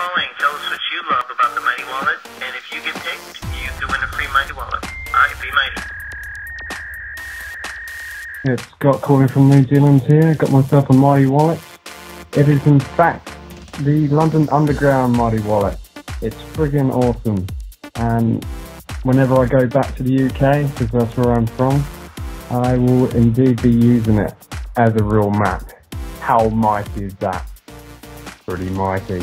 calling. Tell us what you love about the Mighty Wallet, and if you get picked, you can win a free Mighty Wallet. I be mighty. It's Scott calling from New Zealand here. Got myself a Mighty Wallet. It is in fact the London Underground Mighty Wallet. It's friggin' awesome. And whenever I go back to the UK, because that's where I'm from, I will indeed be using it as a real map. How mighty is that? Pretty mighty.